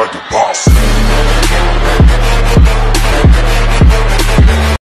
like a boss.